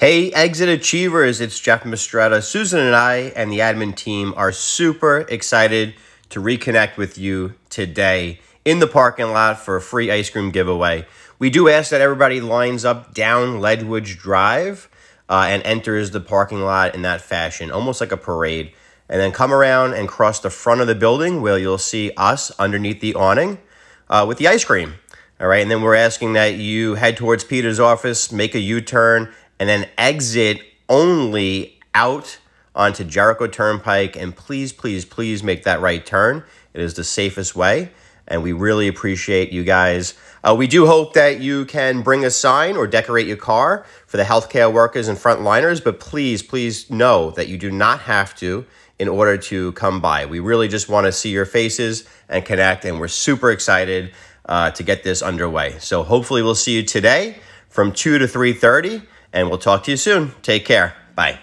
Hey, Exit Achievers, it's Jeff Mistretta. Susan and I and the admin team are super excited to reconnect with you today in the parking lot for a free ice cream giveaway. We do ask that everybody lines up down Ledwidge Drive uh, and enters the parking lot in that fashion, almost like a parade. And then come around and cross the front of the building where you'll see us underneath the awning uh, with the ice cream. All right, and then we're asking that you head towards Peter's office, make a U turn, and then exit only out onto Jericho Turnpike. And please, please, please make that right turn. It is the safest way. And we really appreciate you guys. Uh, we do hope that you can bring a sign or decorate your car for the healthcare workers and frontliners, but please, please know that you do not have to in order to come by. We really just want to see your faces and connect, and we're super excited uh, to get this underway. So hopefully we'll see you today from 2 to 3.30 and we'll talk to you soon. Take care. Bye.